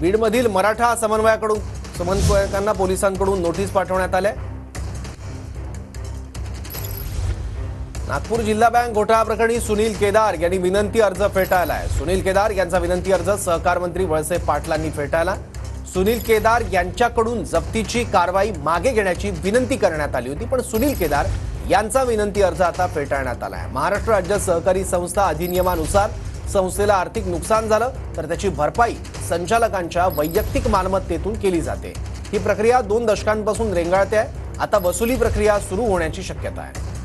बीडमधील मराठा समन्वयाकडून समन्वयकांना पोलिसांकडून नोटीस पाठवण्यात आल्या. नागपूर जिल्हा बँक घोटाळा प्रकरणी सुनील केदार यांनी विनंती अर्ज फेटाळलाय सुनील केदार यांचा विनंती अर्ज सहकार मंत्री वळसे पाटलांनी फेटाळला. सुनील केदार यांच्याकडून जप्तीची कारवाई मागे घेण्याची विनंती करण्यात आली होती पण सुनील केदार यांचा विनंती अर्ज आता फेटाळण्यात आला आहे. महाराष्ट्र राज्य सहकारी संस्था अधिनियमानुसार संस्थेला आर्थिक नुकसान झालं तर त्याची भरपाई संचालकांच्या वैयक्तिक मालमत्तेतून केली जाते. ही प्रक्रिया दोन दशकांपासून रेंगाळते आहे. आता वसुली प्रक्रिया सुरू होण्याची शक्यता आहे.